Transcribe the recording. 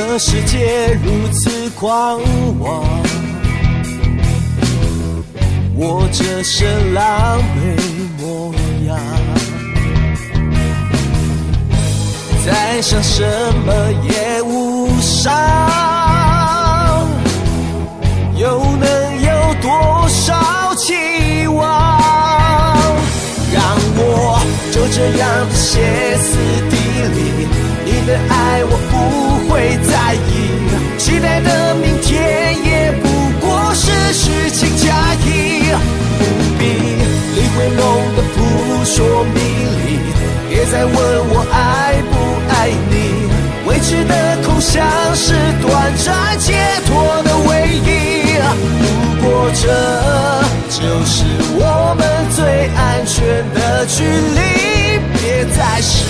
这世界如此狂妄，我这身狼狈模样，再想什么也无伤，又能有多少期望？让我就这样歇斯底里，理会弄得扑朔迷离，别再问我爱不爱你，未知的空想是短暂解脱的唯一，如果这就是我们最安全的距离，别再是